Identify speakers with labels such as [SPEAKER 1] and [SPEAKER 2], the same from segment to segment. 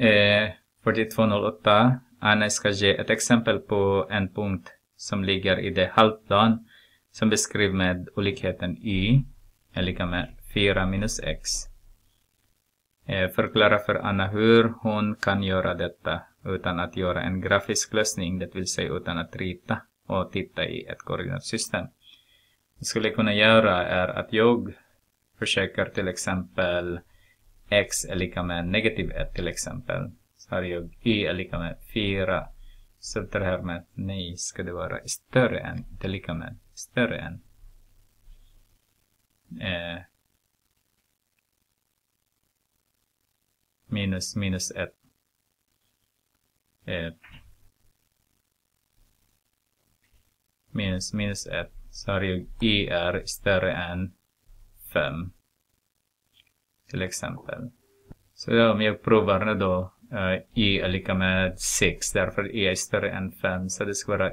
[SPEAKER 1] eh, 4208. Anna ska ge ett exempel på en punkt som ligger i det halvplan som beskriver med olikheten y är lika med 4 minus x. Eh, förklara för Anna hur hon kan göra detta utan att göra en grafisk lösning, det vill säga utan att rita och titta i ett koordinatsystem. Jag skulle kunna göra är att jag försöker till exempel x är lika med negativ 1 till exempel. Så har jag y är lika med 4. Så det här med nej ska det vara större än, inte lika med, större än. Eh, minus minus 1. Eh, minus minus 1 så har jag y är större än 5. Till exempel. Så ja, om jag provar nu då uh, y är lika med 6 därför i är större än 5 så det ska vara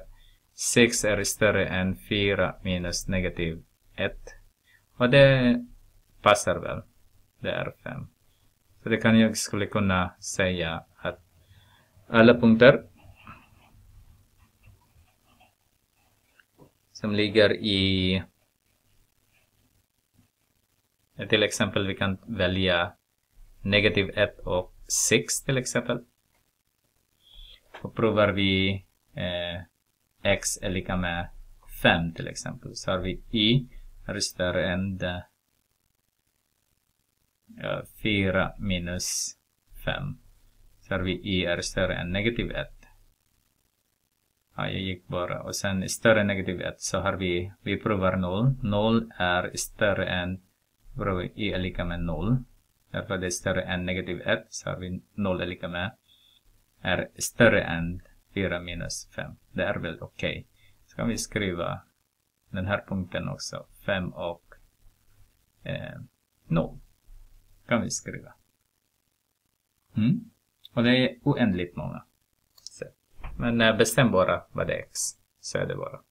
[SPEAKER 1] 6 är större än 4 minus negativ 1. Och det passar väl. Det är 5. Så det kan jag skulle kunna säga att alla punkter som ligger i till exempel vi kan välja negativ 1 och 6 till exempel. Och provar vi eh, x är lika med 5 till exempel så har vi y är större än ja, 4 minus 5. Så har vi y är större än negativ 1. Ja, jag gick bara. Och sen större än negativ 1 så har vi, vi provar 0. 0 är större än, provar y e är lika med 0. Därför att det är större än negativ 1 så har vi 0 är lika med är större än 4 minus 5. Det är väl okej. Okay. Så kan vi skriva den här punkten också. 5 och eh, 0 kan vi skriva. Mm. Och det är oändligt många Så. Men eh, bestäm bara vad det är x, så är det bara.